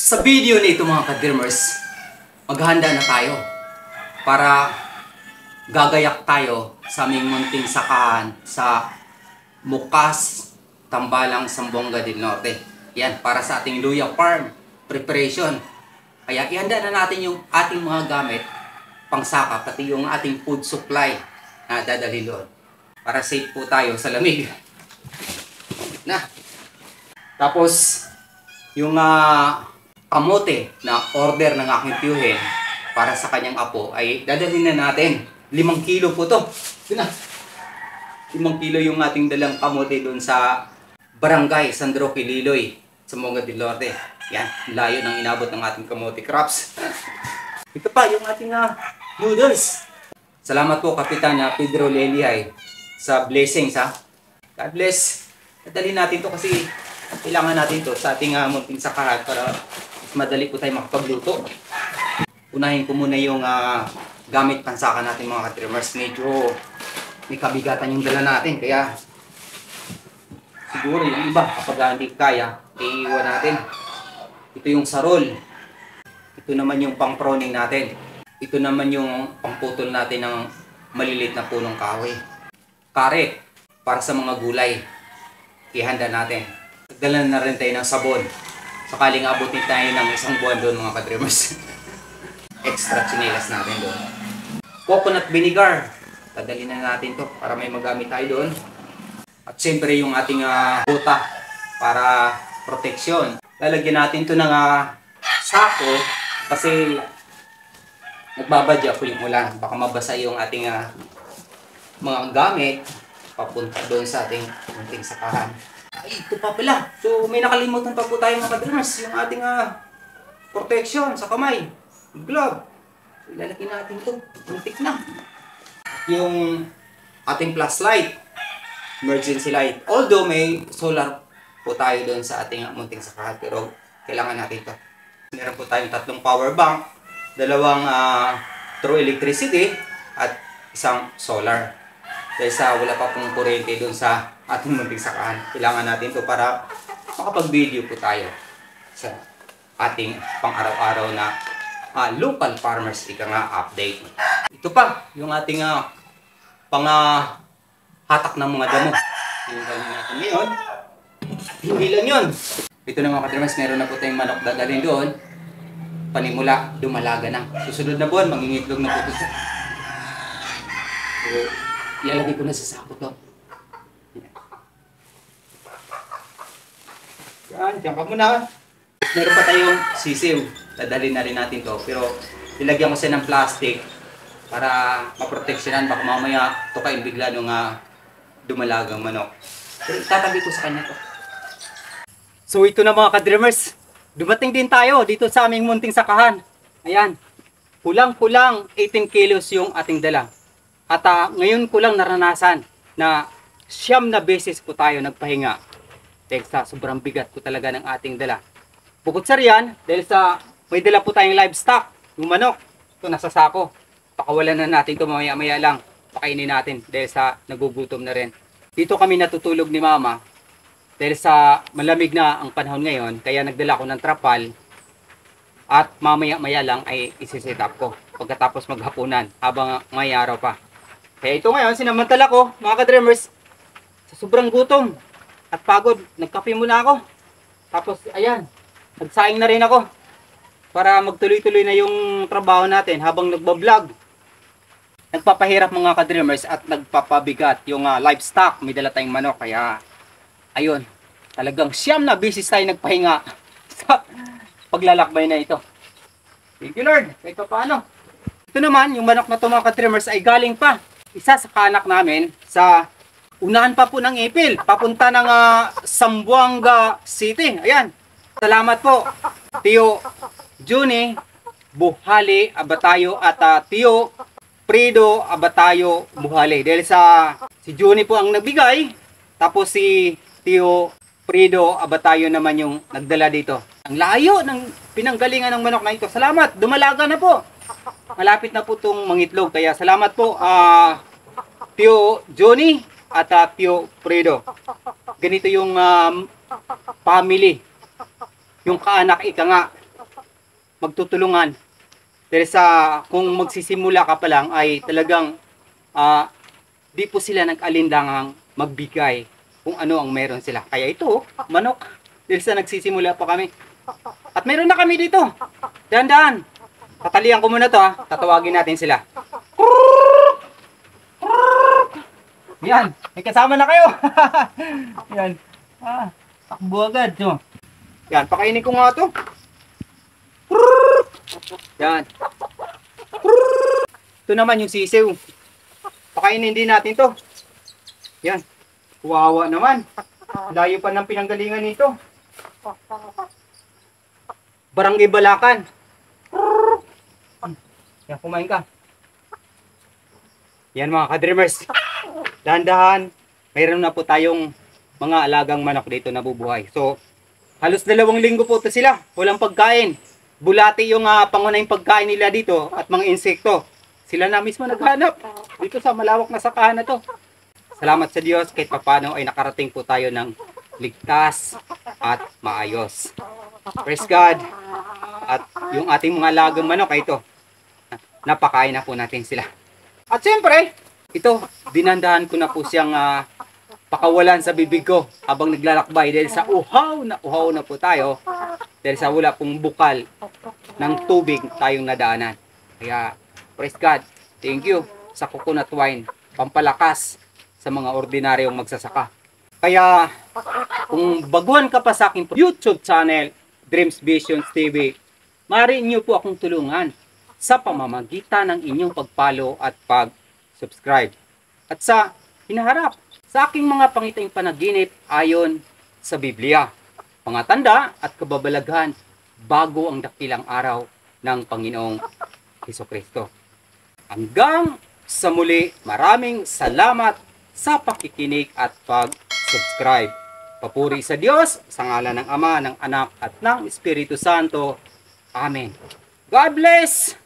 Sa video na ito mga ka-dreamers, maghahanda na tayo para gagayak tayo sa aming munting sakahan sa Mukas, Tambalang, Sambonga del Norte. Yan, para sa ating Luya Farm preparation. Kaya ihanda na natin yung ating mga gamit pangsaka, pati yung ating food supply na dadalhin doon. Para safe po tayo sa lamig. Na. Tapos, yung ah, kamote na order ng aking tiyuhin para sa kanyang apo ay dadalhin na natin. Limang kilo po to. Yun na. Limang kilo yung ating dalang kamote doon sa Barangay San Roque Liloy sa Monga del Norte. Yan, layo ng inabot ng ating kamote crops. Ito pa, yung ating ah, noodles. Salamat po, Kapitan na Pedro Leliay sa blessings ha. God bless. Nadali natin to kasi kailangan natin to sa ating uh, munting sakahan para madali po tayo makapagluto. Unahin ko muna yung ah, gamit pansaka natin mga ka-trimmers. Medyo may kabigatan yung dala natin kaya siguro yung iba kapag hindi kaya, iiwan natin. Ito yung sarol. Ito naman yung pang-proning natin. Ito naman yung pangputol natin ng malilit na punong kahoy. Karet, para sa mga gulay. Ihanda natin. Dala na rin tayo ng sabon. Sakaling abutin tayo ng isang buwan doon mga kadreamers. Extra chinelas natin doon. Coconut vinegar. Tadalhin na natin to para may magamit tayo doon. At siyempre yung ating ah, buta para proteksyon. Lalagyan natin to ng ah, sako kasi nagbabadya po yung ulan. Baka mabasa yung ating ah, mga gamit papunta doon sa ating munting sakahan. Ay, ito pa pala. So, may nakalimutan pa po tayo mga kadreamers. Yung ating ah, protection sa kamay. Glove. So, ilalagay natin ito. Muntik na. Yung ating flashlight. Emergency light. Although may solar po tayo doon sa ating munting sakahan. Pero kailangan natin ito. Meron po tayong tatlong power bank. Dalawang ah, true electricity. At isang solar. Dahil sa wala pa pong kuryente doon sa ating munting sakahan. Kailangan natin to para makapag-video po tayo sa ating pang-araw-araw na ah, local farmers ika nga update. Ito pa, yung ating ah, pang ah, hatak ng mga damo. Yung gawin natin ngayon. Hindi lang yun. Ito na mga katrimas, meron na po tayong manok dadalhin doon. Panimula, dumalaga na. Susunod na buwan, mangingitlog na po ito. So, ilalagay ko na sa sako to. Yan, diyan ka muna. Meron pa tayong sisiw. Dadalhin na rin natin to. Pero, nilagyan ko siya ng plastic para maproteksyonan. Baka mamaya tukain bigla nung uh, dumalagang manok. Pero itatabi ko sa kanya to. So ito na mga kadreamers. Dumating din tayo dito sa aming munting sakahan. Ayan. Kulang-kulang 18 kilos yung ating dala. At ah, ngayon ko lang naranasan na siyam na beses po tayo nagpahinga. Dahil sa sobrang bigat po talaga ng ating dala. Bukod sa riyan, dahil sa may dala po tayong livestock, yung manok, ito nasa sako. Pakawalan na natin ito mamaya-maya lang. Pakainin natin dahil sa nagugutom na rin. Dito kami natutulog ni mama dahil sa malamig na ang panahon ngayon, kaya nagdala ko ng trapal at mamaya-maya lang ay isi-set up ko pagkatapos maghapunan habang may araw pa. Kaya ito ngayon, sinamantala ko, mga ka-dreamers, sa sobrang gutom at pagod, nagkape muna ako. Tapos, ayan, nagsaing na rin ako para magtuloy-tuloy na yung trabaho natin habang nagbablog. Nagpapahirap mga ka-dreamers at nagpapabigat yung ah, livestock. May dala tayong manok, kaya ayun, talagang siyam na bisis tayo nagpahinga sa paglalakbay na ito. Thank you Lord, kahit pa paano. Ito naman, yung manok na ito mga ka-trimmers ay galing pa. Isa sa kanak namin sa unahan pa po ng Ipil, papunta ng ah, Sambuanga City. Ayan, salamat po. Tio Juni, Buhali, Abatayo at ah, Tio Prido, Abatayo, Buhali. Dahil sa si Juni po ang nagbigay, tapos si Tio Prido Abatayo naman yung nagdala dito. Ang layo ng pinanggalingan ng manok na ito. Salamat, dumalaga na po. Malapit na po itong mangitlog. Kaya salamat po, ah Tio Johnny at ah, Tio Prido. Ganito yung um, family. Yung kaanak ika nga magtutulungan. Dahil sa kung magsisimula ka pa lang ay talagang ah, di po sila nag-alinlangang magbigay kung ano ang meron sila. Kaya ito, manok. Dahil sa nagsisimula pa kami. At meron na kami dito. Dahan-dahan. Tatalian ko muna to ha. Tatawagin natin sila. Yan. May kasama na kayo. Yan. Ah, takbo agad. No? Yan. Pakainin ko nga to. Yan. Ito naman yung sisiw. Pakainin din natin to. Yan. Wawa naman. Layo pa ng pinanggalingan nito. Barangay Balakan. Yan, kumain ka. Yan mga kadreamers. Dahan-dahan, mayroon na po tayong mga alagang manok dito na bubuhay. So, halos dalawang linggo po ito sila. Walang pagkain. Bulati yung uh, pangunahing pagkain nila dito at mga insekto. Sila na mismo naghanap dito sa malawak na sakahan na to. Salamat sa Diyos kahit papano ay nakarating po tayo ng ligtas at maayos. Praise God. At yung ating mga alagang manok ay ito. Napakain na po natin sila. At siyempre, ito, dinandahan ko na po siyang ah, pakawalan sa bibig ko habang naglalakbay dahil sa uhaw na uhaw na po tayo dahil sa wala pong bukal ng tubig tayong nadaanan. Kaya, praise God, thank you sa coconut wine, pampalakas sa mga ordinaryong magsasaka. Kaya, kung baguhan ka pa sa aking YouTube channel, Dreams Visions TV, maaari niyo po akong tulungan sa pamamagitan ng inyong pagpalo at pag-subscribe. At sa hinaharap, sa aking mga pangitang panaginip ayon sa Biblia, mga tanda at kababalaghan bago ang dakilang araw ng Panginoong Heso Kristo. Hanggang sa muli, maraming salamat sa pakikinig at pag-subscribe. Papuri sa Diyos, sa ngalan ng Ama, ng Anak, at ng Espiritu Santo. Amen. God bless!